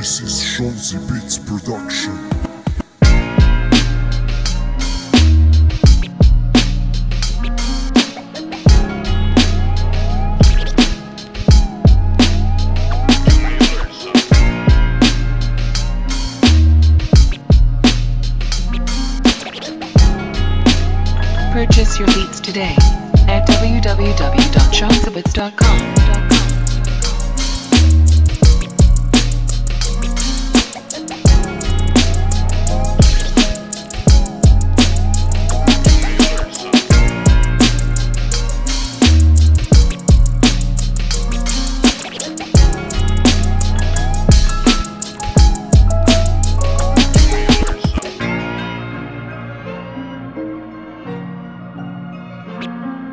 This is Shonzy Beatz production. Purchase your beats today at www.shonzybeatz.com.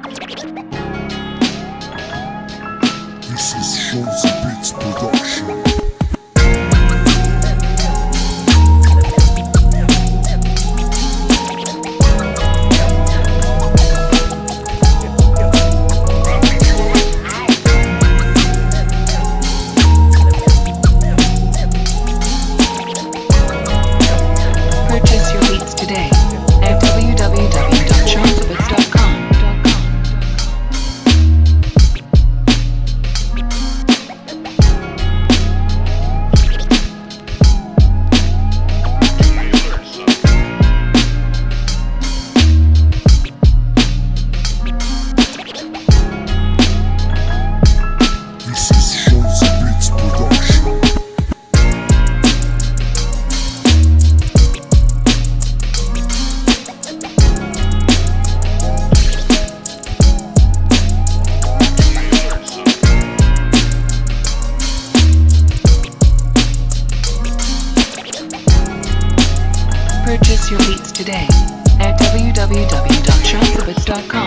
This is Shonzy Beatz production. Your beats today at www.shonzybeatz.com.